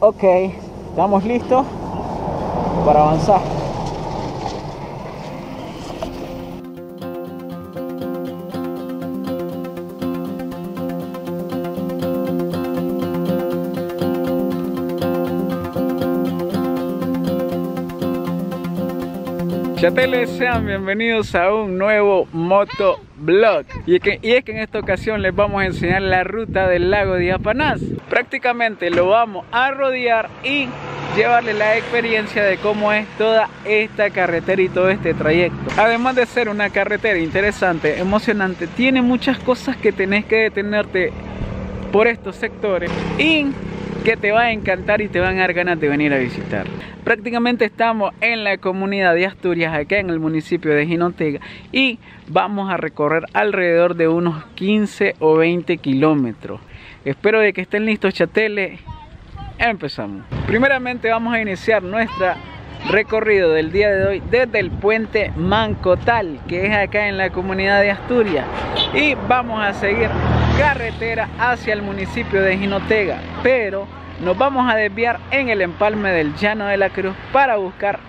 Ok, estamos listos para avanzar. Chateles, sean bienvenidos a un nuevo moto vlog y es, que, y es que en esta ocasión les vamos a enseñar la ruta del lago de Apanás. Prácticamente lo vamos a rodear y llevarle la experiencia de cómo es toda esta carretera y todo este trayecto. Además de ser una carretera interesante, emocionante tiene muchas cosas que tenés que detenerte por estos sectores y que te va a encantar y te van a dar ganas de venir a visitar. Prácticamente estamos en la comunidad de Asturias, acá en el municipio de Jinotega, y vamos a recorrer alrededor de unos 15 o 20 kilómetros. Espero de que estén listos, chateles. Empezamos. Primeramente vamos a iniciar nuestra recorrido del día de hoy desde el puente Mancotal, que es acá en la comunidad de Asturias. Y vamos a seguir carretera hacia el municipio de Jinotega, pero nos vamos a desviar en el empalme del Llano de la Cruz para buscar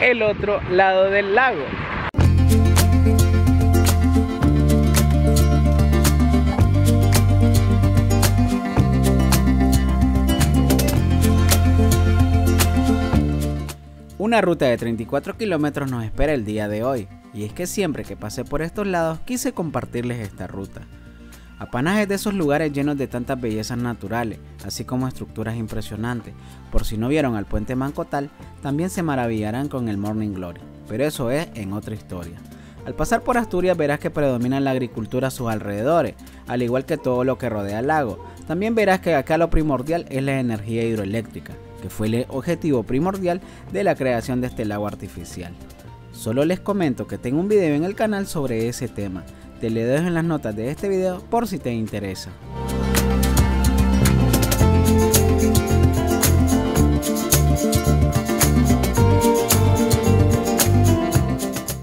el otro lado del lago. Una ruta de 34 kilómetros nos espera el día de hoy, y es que siempre que pasé por estos lados quise compartirles esta ruta. Apanas es de esos lugares llenos de tantas bellezas naturales, así como estructuras impresionantes. Por si no vieron al puente Mancotal, también se maravillarán con el Morning Glory, pero eso es en otra historia. Al pasar por Asturias verás que predomina la agricultura a sus alrededores, al igual que todo lo que rodea el lago. También verás que acá lo primordial es la energía hidroeléctrica, que fue el objetivo primordial de la creación de este lago artificial. Solo les comento que tengo un video en el canal sobre ese tema, te le dejo en las notas de este video por si te interesa.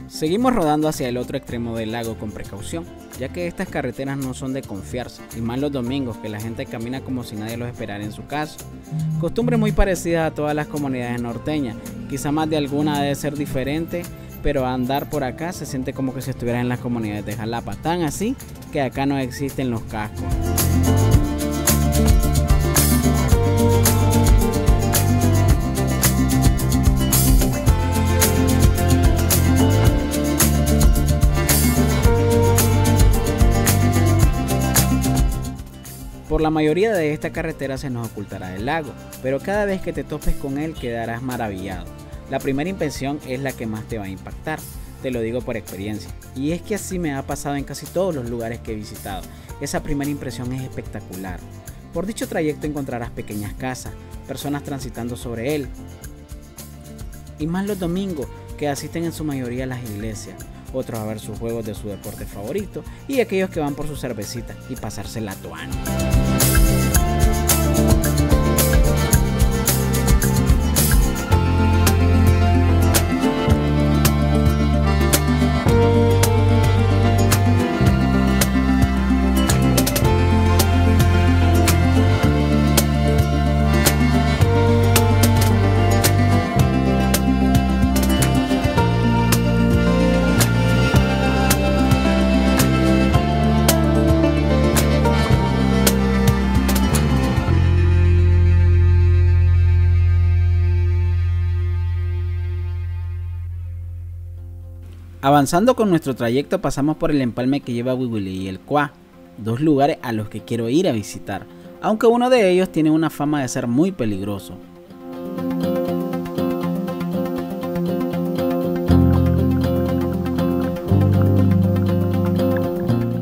Seguimos rodando hacia el otro extremo del lago con precaución, ya que estas carreteras no son de confiarse, y más los domingos que la gente camina como si nadie los esperara en su casa. Costumbre muy parecida a todas las comunidades norteñas, quizá más de alguna debe ser diferente, pero andar por acá se siente como que si estuviera en las comunidades de Jalapa, tan así que acá no existen los cascos. Por la mayoría de esta carretera se nos ocultará el lago, pero cada vez que te topes con él quedarás maravillado. La primera impresión es la que más te va a impactar, te lo digo por experiencia. Y es que así me ha pasado en casi todos los lugares que he visitado. Esa primera impresión es espectacular. Por dicho trayecto encontrarás pequeñas casas, personas transitando sobre él. Y más los domingos, que asisten en su mayoría a las iglesias, otros a ver sus juegos de su deporte favorito y aquellos que van por su cervecita y pasarse la Avanzando con nuestro trayecto pasamos por el empalme que lleva a y el Cuá, dos lugares a los que quiero ir a visitar, aunque uno de ellos tiene una fama de ser muy peligroso.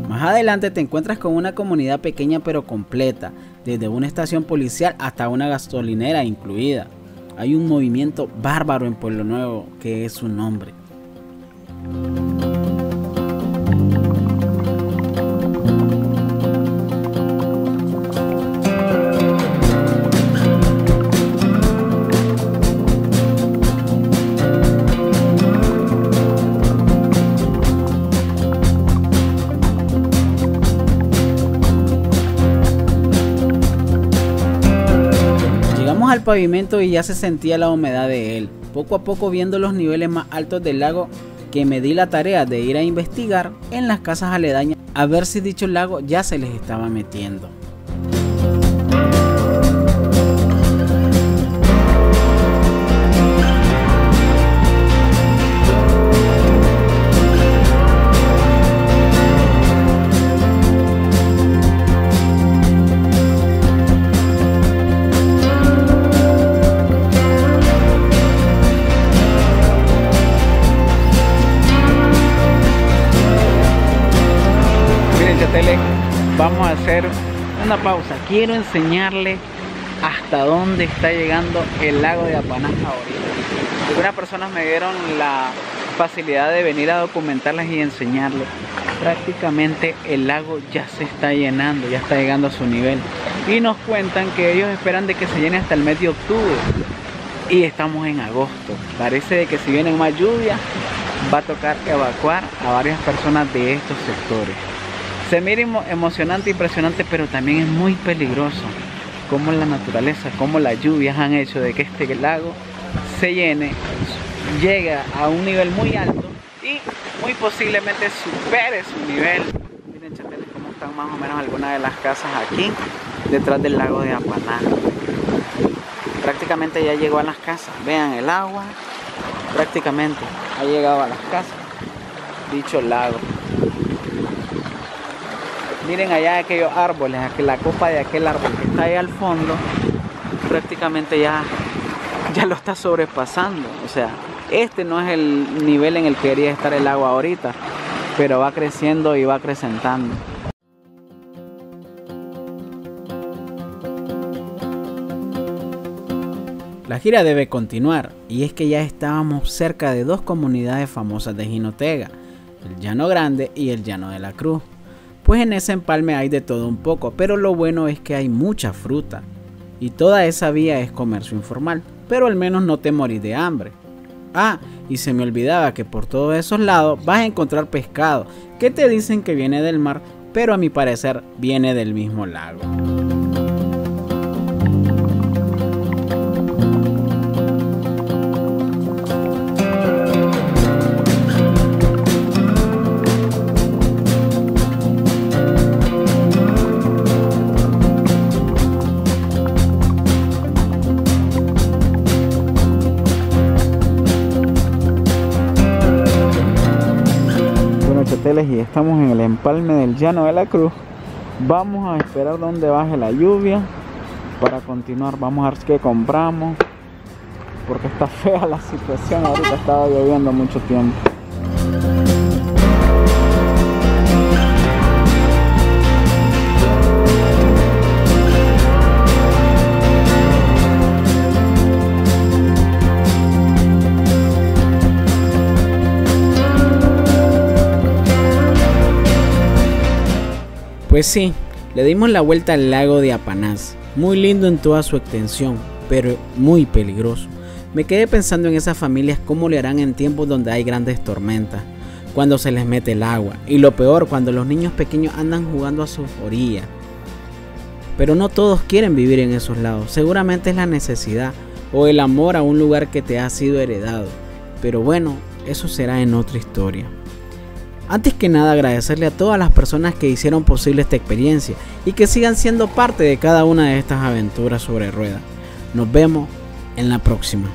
Más adelante te encuentras con una comunidad pequeña pero completa, desde una estación policial hasta una gasolinera incluida. Hay un movimiento bárbaro en Pueblo Nuevo que es su nombre. Llegamos al pavimento y ya se sentía la humedad de él. Poco a poco viendo los niveles más altos del lago, que me di la tarea de ir a investigar en las casas aledañas a ver si dicho lago ya se les estaba metiendo. Vamos a hacer una pausa. Quiero enseñarle hasta dónde está llegando el lago de Apanás ahorita. Algunas personas me dieron la facilidad de venir a documentarlas y enseñarles. Prácticamente el lago ya se está llenando, ya está llegando a su nivel. Y nos cuentan que ellos esperan de que se llene hasta el mes de octubre. Y estamos en agosto. Parece de que si viene más lluvia, va a tocar evacuar a varias personas de estos sectores. Se mira emocionante, impresionante, pero también es muy peligroso. Como la naturaleza, como las lluvias han hecho de que este lago se llene, llega a un nivel muy alto y muy posiblemente supere su nivel. Miren chateles cómo están más o menos algunas de las casas aquí, detrás del lago de Apaná. Prácticamente ya llegó a las casas. Vean el agua, prácticamente ha llegado a las casas. Dicho lago. Miren allá aquellos árboles, la copa de aquel árbol que está ahí al fondo, prácticamente ya, ya lo está sobrepasando. O sea, este no es el nivel en el que debería estar el agua ahorita, pero va creciendo y va acrecentando. La gira debe continuar y es que ya estábamos cerca de dos comunidades famosas de Jinotega, el Llano Grande y el Llano de la Cruz. Pues en ese empalme hay de todo un poco, pero lo bueno es que hay mucha fruta. Y toda esa vía es comercio informal, pero al menos no te morís de hambre. Ah, y se me olvidaba que por todos esos lados vas a encontrar pescado, que te dicen que viene del mar, pero a mi parecer viene del mismo lago. Y estamos en el empalme del llano de la cruz. Vamos a esperar donde baje la lluvia para continuar. Vamos a ver qué compramos porque está fea la situación. Ahorita estaba lloviendo mucho tiempo Pues sí, le dimos la vuelta al lago de Apanás, muy lindo en toda su extensión, pero muy peligroso. Me quedé pensando en esas familias cómo le harán en tiempos donde hay grandes tormentas, cuando se les mete el agua, y lo peor, cuando los niños pequeños andan jugando a sus orillas. Pero no todos quieren vivir en esos lados, seguramente es la necesidad o el amor a un lugar que te ha sido heredado. Pero bueno, eso será en otra historia. Antes que nada agradecerle a todas las personas que hicieron posible esta experiencia y que sigan siendo parte de cada una de estas aventuras sobre ruedas. Nos vemos en la próxima.